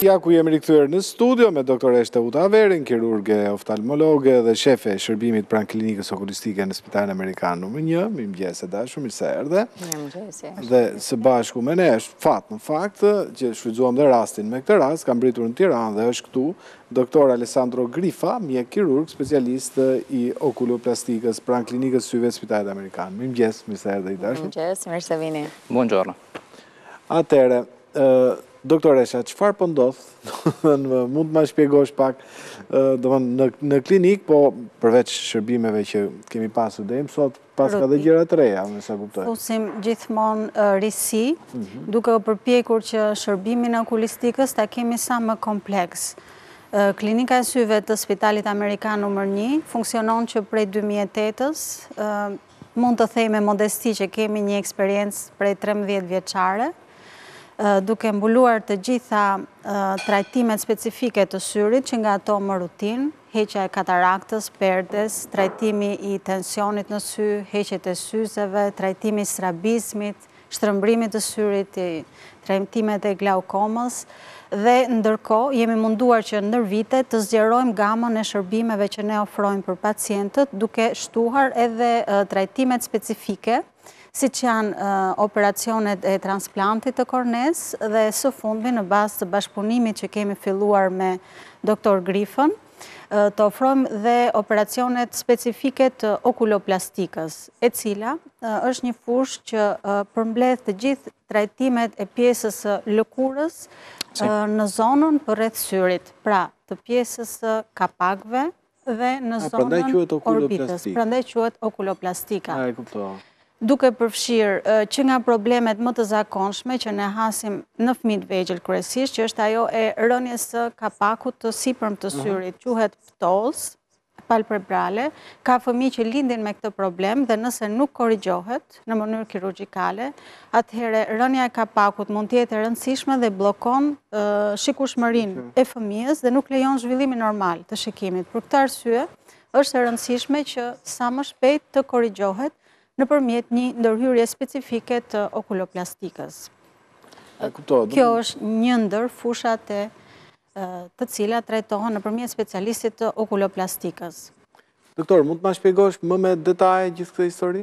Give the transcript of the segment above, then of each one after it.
Ja ku jemi rikthyer në studio me doktor Eshte Uta Averin, kirurge, oftalmologe dhe shefe e shërbimit pranë klinikës okulistike në Spitalin Amerikan numër një, mirëmëngjes e dashur, mirë se erdhe. Dhe së bashku me ne është fat në fakt, që shfrytëzuam dhe rastin me këtë rast, ka mbërritur në Tiranë dhe është këtu, doktor Alessandro Grifa, mjek kirurg, specialist i okuloplastikës pranë klinikës së syve në Spitalin Amerikan. Mirëmëngjes, mirë se erdhe i dashur. Mirëmëngjes, mirë se vini. Buongiorno. Atëherë, doktoresha, çfarë po ndodh? Domethënë, mund të ma shpjegosh pak, domethënë në në klinikë, po përveç shërbimeve që kemi pasur deri më sot, paska dhe gjëra të reja, me sa kuptoj. Fusim gjithmonë risi, duke u përpjekur që shërbimin e okulistikës ta kemi sa më kompleks. Klinika e syve të Spitalit Amerikan numër një funksionon që prej dy mijë e tetës, Mund të them me modesti që kemi një eksperiencë prej 13-vjeçare, duke mbuluar të gjitha trajtimet specifike të syrit, që nga ato më rutinë, heqja e kataraktës, perdes, trajtimi i tensionit në sy, heqjet e syzeve, trajtimi i strabizmit, shtrëmbrimit të syrit, trajtimet e glaukomës dhe ndërkohë jemi munduar që ndër vite të zgjerojmë gamën e shërbimeve që ne ofrojmë për pacientët duke shtuar edhe trajtimet specifike siç janë operacionet e transplantit të kornesë dhe së fundmi në bazë të bashkëpunimit që kemi filluar me doktor Grifën, të ofrojmë dhe operacionet specifike të okuloplastikës, e cila është një fushë që përmbledh të gjithë trajtimet e pjesës së lëkurës në zonën përreth syrit, pra të pjesës së kapakëve dhe në zonën e orbitës. Prandaj quhet okuloplastika. duke përfshirë që nga problemet më të zakonshme që ne hasim në fëmijë të vegjël kryesisht, që është ajo e rënies së kapakut të sipërm të, mhm, syrit, quhet ptozë palpebrale, ka fëmijë që lindin me këtë problem dhe nëse nuk korrigjohet në mënyrë kirurgjikale, atëherë rënia e kapakut mund të jetë e rëndësishme dhe bllokon shikueshmërinë e fëmijës dhe nuk lejon zhvillimin normal të shikimit. Për këtë arsye, është e rëndësishme që sa më shpejt të korrigjohet nëpërmjet një ndërhyrjeje specifike të okuloplastikës. Kjo është një ndër fushat të cilat trajtohen nëpërmjet specialistit të okuloplastikës. Doktor, mund të ma shpjegosh më me detaje gjithë këtë histori?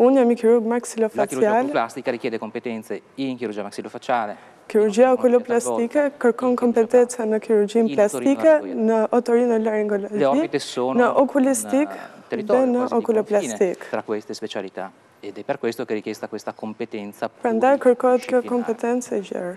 Unë jam kirurg maksilofacial. Kirurgjia okuloplastike kërkon kompetenca në kirurgjinë plastike, në otorinolaringologi, në okulistikë dhe në okuloplastikë. Prandaj kërkohet kjo kompetencë e gjerë.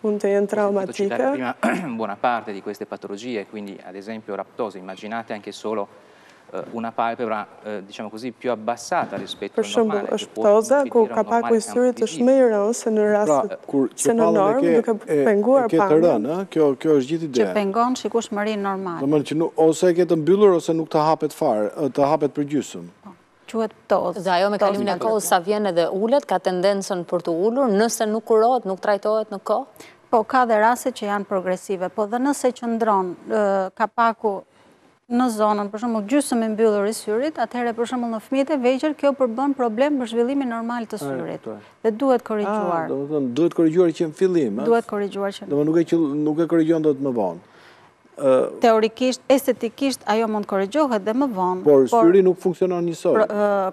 Mund të jenë traumatike. Buona parte di queste patologie, quindi ad esempio la ptosi, immaginate anche solo una palpebra, diciamo così, più abbassata rispetto al normale. Për shembull, është ptoza ku kapaku i syrit është më i rënë se në rast se në normë duke penguar pamjen. Pra, kur qepallën e ke të rënë, kjo kjo është gjithë ideja. Që pengon shikueshmërinë normale. Domethënë që ose e ke të mbyllur ose nuk të hapet fare, të hapet përgjysmë. Quhet ptozë. Dhe ajo me kalimin e kohës sa vjen edhe ulet, ka tendencën për t'u ulur, nëse nuk kurohet, nuk trajtohet në kohë? Po, ka dhe raste që janë progresive, po dhe nëse qëndron kapaku në zonën, për shembull, gjysëm i mbyllur i syrit, atëherë për shembull në fëmijët e vegjël kjo përbën problem për zhvillimin normal të syrit dhe duhet korrigjuar. Ah, domethënë duhet korrigjuar që në fillim, a? Duhet korrigjuar që. Domethënë nuk e nuk e korrigjon dot më vonë. Teorikisht, estetikisht ajo mund të korrigjohet dhe më vonë, por... Por syri nuk funksionon njësoj.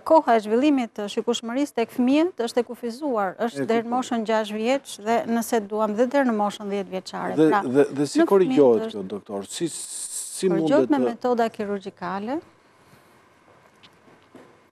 Koha e zhvillimit të shikueshmërisë tek fëmijët është e kufizuar, është deri në moshën gjashtë vjeç dhe nëse duam dhe deri në moshën dhjetë vjeçare. Pra, në fëmijë... Dhe si korrigjohet kjo, doktor? Si mund të... Korrigjohet me metoda kirurgjikale.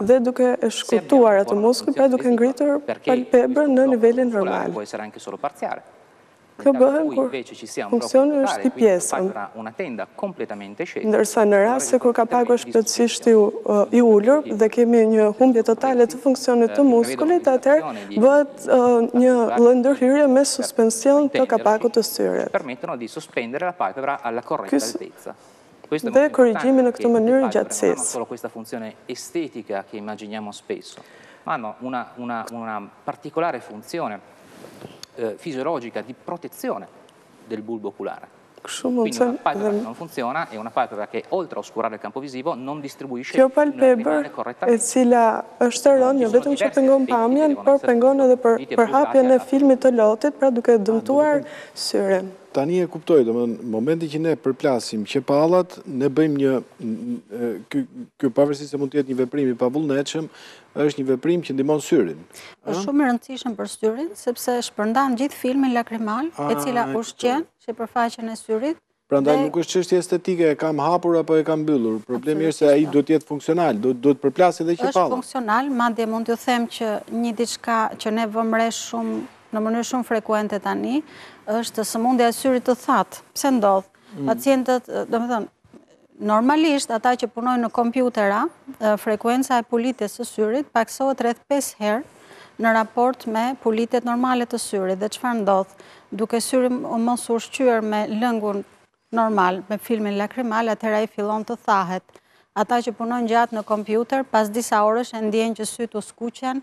dhe duke e shkurtuar atë muskul pra duke ngritur palpebrën në nivelin normal. Këto bëhen kur funksioni është i pjesshëm. Ndërsa në rast se kur kapaku është plotësisht i ulur dhe kemi një humbje totale të funksionit të muskulit, atëherë bëhet një lloj ndërhyrje me suspension të kapakut të syrit. Ky dhe korrigjimi në këtë mënyrë i gjatësisë. Kjo palpebër, e cila është e rënë jo vetëm që pengon pamjen, por pengon edhe përhapjen e filmit të lotit, pra duke dëmtuar syrin. Tani e kuptoj, domethënë në momentin që ne përplasim qepallat, ne bëjmë një ky ky pavarësisht se mund të jetë një veprim i pavullnetshëm, është një veprim që ndihmon syrin. Është shumë i rëndësishëm për syrin sepse shpërndan gjithë filmin lakrimal, e cila ushqen sipërfaqen e syrit. Prandaj nuk është çështje estetike, e kam hapur apo e kam mbyllur. Problemi është se ai duhet të jetë funksional, duhet duhet përplasë edhe qepallat. Është funksional, madje mund t'ju them që një diçka që ne vëmë re shumë në mënyrë shumë frekuente tani, është sëmundja e syrit të thatë. Pse ndodh? Mm. Pacientët, domethënë, normalisht ata që punojnë në kompjutera, frekuenca e pulitjes së syrit paksohet rreth 5 herë në raport me pulitjet normale të syrit. Dhe çfarë ndodh? Duke syrim mos u shqyër me lëngun normal, me filmin lakrimal, atëherë ai fillon të thahet. Ata që punojnë gjatë në kompjuter, pas disa orësh e ndjejnë që sytë u skuqen,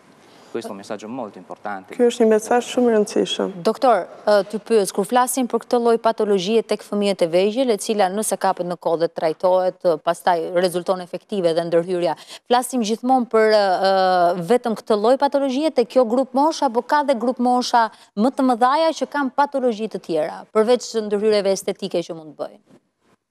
Questo messaggio molto importante. Ky është një mesazh shumë i rëndësishëm. Doktor, ty pyes, kur flasim për këtë lloj patologjie tek fëmijët e vegjël, e cila nëse kapet në kohë dhe trajtohet, pastaj rezulton efektive dhe ndërhyrja, flasim gjithmonë për vetëm këtë lloj patologjie tek kjo grupmosha, apo ka dhe grupmosha më të mëdhaja që kanë patologji të tjera, përveç ndërhyrjeve estetike që mund të bëjnë?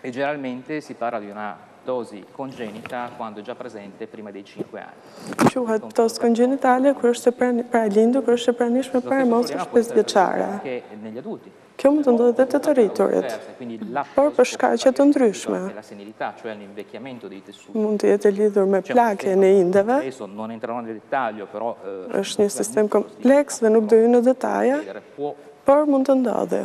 E generalmente si parla di una ptosi congenita quando è già presente prima dei cinque anni. Quhet ptos kongjenitale kur është e pranishme, pra e lindur kur është e pranishme para moshës pesëvjeçare. Kjo mund të ndodhë dhe te të rriturit, por për shkaqe të ndryshme. Mund të jetë e lidhur me plakjen e indeve. Është një sistem kompleks dhe nuk do hyj në detaje, por mund të ndodhë.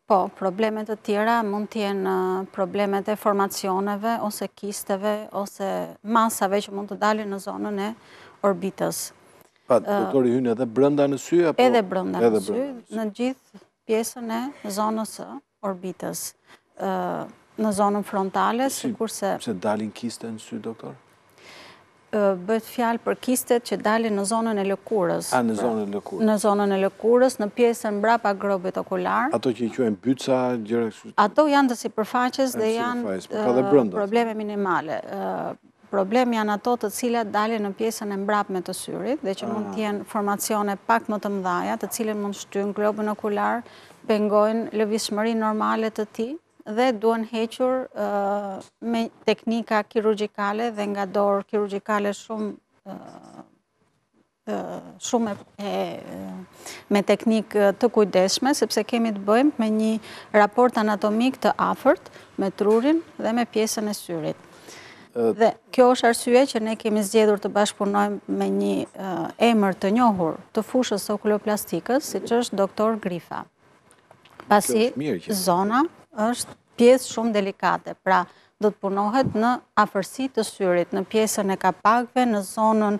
Po, probleme të tjera mund të jenë problemet e formacioneve ose kisteve ose masave që mund të dalin në zonën e orbitës. Pra, doktori hyn edhe brenda në sy? Edhe brenda në sy, në gjithë pjesën e zonës së orbitës. Në zonën frontale, sikurse... Pse dalin kiste në sy, doktor? Bëhet fjalë për kistet që dalin në zonën e lëkurës. A, në pra, zonën e lëkurës. Në zonën e lëkurës, në pjesën mbrapa globit okular. Ato që i quajnë byca, gjëra kështu. Ato janë të sipërfaqes dhe janë po probleme minimale. Problem janë ato të cilat dalin në pjesën e mbrapme të syrit dhe që mund ah. të jenë formacione pak më të mëdhaja, të cilat mund shtyjnë globin okular, pengojnë lëvizshmërinë normale të tij. dhe duhen hequr me teknika kirurgjikale dhe nga dorë kirurgjikale shumë shumë e, me teknikë të kujdesshme, sepse kemi të bëjmë me një raport anatomik të afërt me trurin dhe me pjesën e syrit. Dhe kjo është arsye që ne kemi zgjedhur të bashkëpunojmë me një emër të njohur të fushës së okuloplastikës, siç është doktor Grifa. pasi zona është pjesë shumë delikate, pra do të punohet në afërsi të syrit, në pjesën e kapakëve, në zonën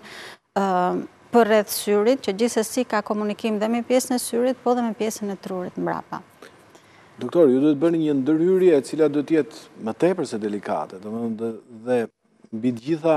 përreth syrit, që gjithsesi ka komunikim dhe me pjesën e syrit, po dhe me pjesën e trurit mbrapa. Doktor, ju duhet të bëni një ndërhyrje e cila duhet të jetë më tepër se delikate, dhe mbi të gjitha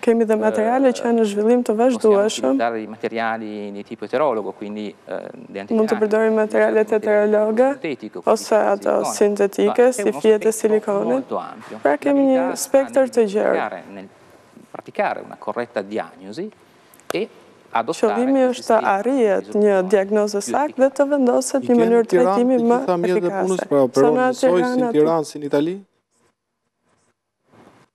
Kemi dhe materiale që janë në zhvillim të vazhdueshëm. Mund të përdorim materialet eterologe ose ato sintetike, si fijet e silikonit. Pra kemi një spektër të gjerë. Qëllimi është të arrihet një diagnozë e saktë dhe të vendoset një mënyrë trajtimi më efikase.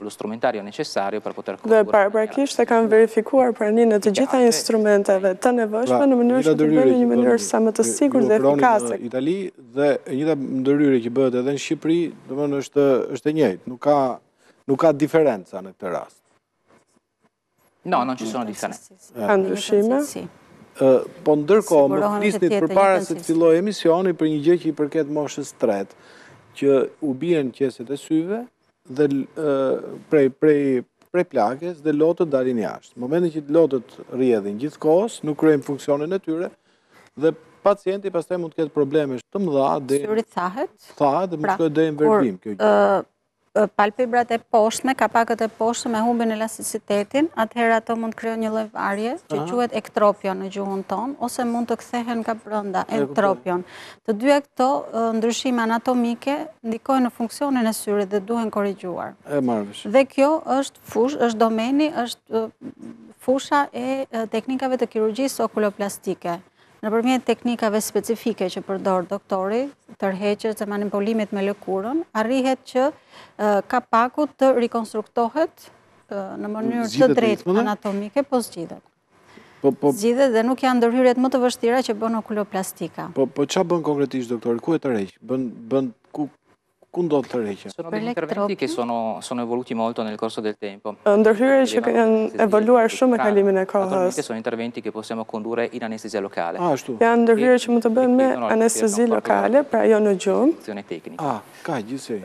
lo strumentario necessario per poter concorrere Dhe paraprakisht e kanë verifikuar praninë e të gjitha instrumenteve të nevojshme pra, në mënyrë që të bëjnë në një mënyrë sa më të sigurt dhe efikase. Në Itali dhe njëjta ndërhyrje që bëhet edhe në Shqipëri, domthonë është është e njëjtë, nuk ka nuk ka diferenca në këtë rast. No, non ci sono differenze. S'ka ndryshime. Po ndërkohë, më flisnit përpara se të fillojë emisioni për një gjë që i përket moshës së tretë, që u bien qeset e syve dhe prej, prej, prej plakjes dhe lotët dalin jashtë. Në momentin që lotët rrjedhin gjithë kohës, nuk kryejnë funksionin e tyre dhe pacienti pastaj mund të ketë probleme të mëdha dhe... Syri thahet? Thahet dhe mund të pra, ketë dhe verbim. Kur, palpebrat e poshtme, kapakët e poshtëm e humbin elasticitetin, atëherë ato mund të krijojnë një lloj varjeje, që quhet ektropion në gjuhën tonë, ose mund të kthehen nga brenda, entropion. Të dyja këto ndryshime anatomike ndikojnë në funksionin e syrit dhe duhen korrigjuar. Dhe kjo është fush, është domeni, është fusha e teknikave të kirurgjisë okuloplastike. Nëpërmjet teknikave specifike që përdor doktori, tërheqjes dhe manipulimit me lëkurën, arrihet që kapaku të rikonstruktohet në mënyrë të drejtë anatomike, po zgjidhet. Po, po. Zgjidhet dhe nuk janë ndërhyrjet më të vështira që bën okuloplastika. Po, po ça bën konkretisht doktori? Ku e tërheq? Bën bën ku Ku ndodh tërheqja? Sono degli interventi che sono, sono evoluti molto nel corso del tempo. Ndërhyrje që kanë evoluar shumë me kalimin e kohës. Attualmente sono interventi che possiamo condurre in anestesia locale. Ah, ashtu. Janë ndërhyrje që mund të bëhen me anestezi lokale, pra jo në gjumë. Ah, ka gjithsej.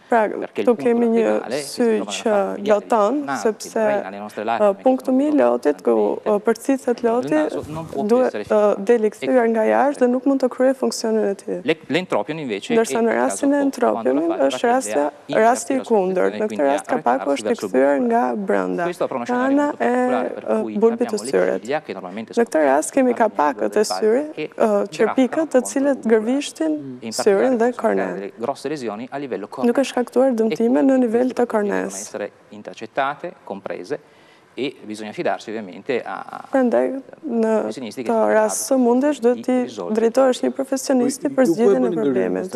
Pra, këtu kemi një sy që loton, sepse punktumi i lotit, ku përthithet loti, del i kthyer nga jashtë dhe nuk mund të kryejë funksionin e tij. Ndërsa në rastin e entropionit, është rasti i kundër, në këtë rast kapaku është i kthyer nga brenda, nga ana e bulbit të syrit. Në këtë rast kemi kapakët e syrit, qerpikët të cilët gërvishtin syrin dhe kornenë, duke shkaktuar dëmtime në nivel të kornesë. Prandaj, në këto raste sëmundjesh duhet t'i drejtohesh një profesionisti për zgjidhjen e problemit.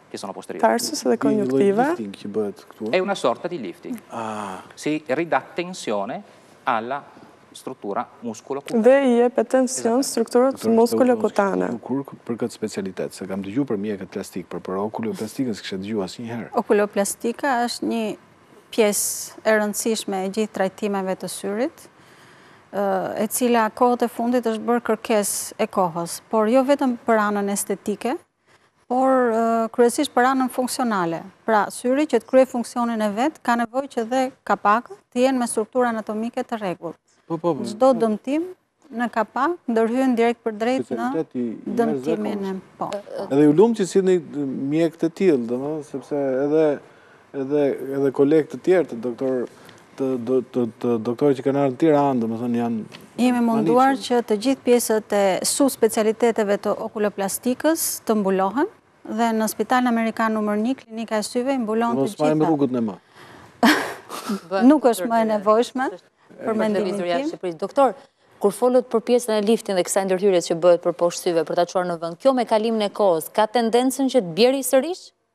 che sono posteriori. Tarsus dhe konjuktiva. Një lifting që bëhet këtu. È una sorta di lifting. Ah. Si ridà tensione alla struttura muscolocutanea. Dhe i jep tension strukturës muskulokutane. Kur për këtë specialitet, se kam dëgjuar për mjekët plastik, por për okuloplastikën s'kisha dëgjuar asnjëherë. Okuloplastika është një pjesë e rëndësishme e gjithë trajtimeve të syrit, e cila kohët e fundit është bërë kërkesë e kohës, por jo vetëm për anën estetike, por kryesisht për anën funksionale. Pra, syri që të kryejë funksionin e vet, ka nevojë që dhe kapakët të jenë me struktura anatomike të rregullt. Po, po, po. Çdo dëmtim në kapak, ndërhyn drejtpërdrejt në dëmtimin. Po. Edhe ju lumtë që keni një mjek të tillë, sepse edhe Edhe edhe kolegë të tjerë të doktor të të doktorit që kanë ardhur në Tiranë, domethënë janë Jemi munduar që të gjithë pjesët e subspecialiteteve të okuloplastikës të mbulohen dhe në Spitalin Amerikan numër 1 klinika e syve i mbulon të gjitha. Mos rrugët në më. Nuk është më e nevojshme për mendimin tim. Doktor, kur folët për pjesën e liftin dhe kësaj ndërhyrjes që bëhet përposh syve për ta çuar në vend, kjo me kalimin e kohës ka tendencën që të bjerë sërish?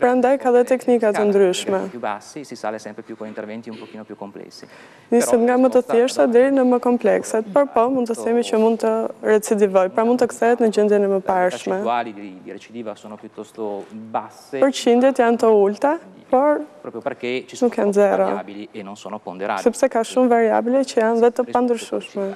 Prandaj ka dhe teknika të ndryshme. Niset nga më të thjeshtat deri në më komplekset, por po mund të themi që mund të recidivojë, pra mund të kthehet në gjendjen e mëparshme. Përqindjet janë të ulëta, por nuk janë zero, sepse ka shumë variabile që janë dhe të pandryshueshme.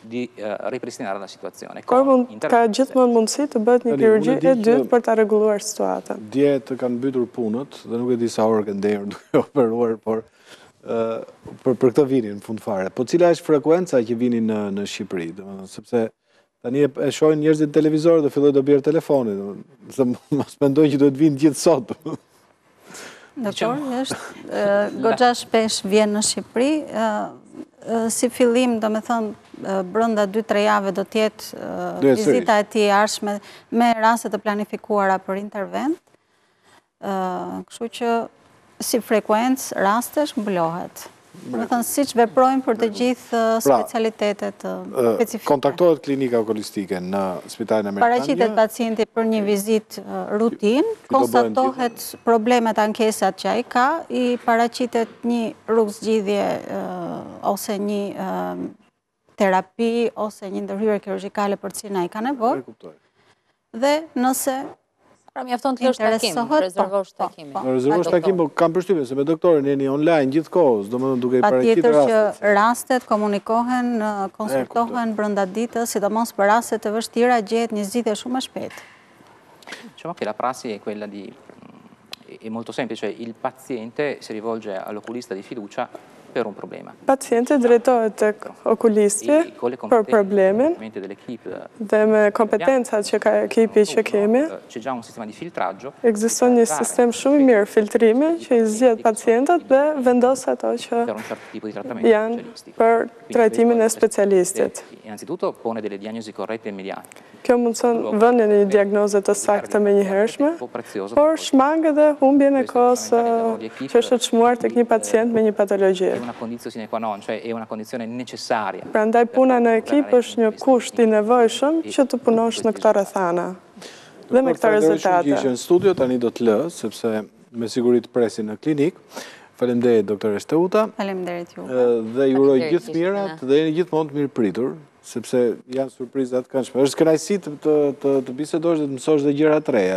di ripristinare la situazione. Por mund ka gjithmonë mundësi të bëhet një kirurgji e dytë për ta rregulluar situatën. Dje të kanë mbytur punët dhe nuk e di sa orë ke ndejur duke operuar, por për për këtë vimë në fund fare. Po cila është frekuenca që vini në në Shqipëri, domethënë sepse tani e shohin njerëzit në televizor dhe filloi të bjerë telefoni, domethënë se mos mendojnë që do të vijnë gjithë sot. Doktori, është, goxha shpesh vjen në Shqipëri, si fillim, domethënë, brenda 2-3 jave do të jetë vizita e tij e ardhshme me raste të planifikuara për intervent, kështu që si frekuencë rastesh mbulohet. Domethënë, siç veprojnë për të gjithë pra, specialitetet specifike. Kontaktohet klinika okulistike në spitalin amerikan. Paraqitet pacienti për një vizitë rutinë, konstatohet problemet ankesat që ai ka, i paraqitet një rrugëzgjidhje ose një terapi ose një ndërhyrje kirurgjikale për të cilën ai ka nevojë. E kuptoj. Dhe nëse Pra mjafton të lësh takim, po, rezervosh po, takimin. Po. Rezervosh takim, po kam përshtypjen se me doktorin jeni online gjithë kohës, domethënë duke i paraqitur rastet. Patjetër që rastet komunikohen, konsultohen brenda ditës, sidomos për raste të vështira gjehet një zgjidhje shumë e shpejtë. Diciamo che la prassi è quella di è molto semplice, cioè il paziente si rivolge all'oculista di fiducia per un problema. Pacienti drejtohet tek okulisti për problemin dhe me kompetencat që ka ekipi që kemi. Ekziston një sistem shumë i mirë filtrimi që i zgjedh pacientët dhe vendos ato që janë për trajtimin e specialistit. Kjo mundëson vënien e një diagnoze të saktë të menjëhershme, por shmang edhe humbjen e kohës që është e çmuar tek një pacient me një patologji. Prandaj puna në ekip është një kusht i nevojshëm që të punosh në këto rrethana dhe me këto rezultate. Faleminderit shumë që ishe në studio, tani do të lë, sepse me siguri të presin në klinikë. Faleminderit doktoreshë Teuta. Dhe ju uroj gjithë të mirat dhe jeni gjithmonë të mirëpritur. sepse janë surpriza të këndshme. Është kënaqësi të të të bisedosh dhe të mësosh dhe gjëra të reja.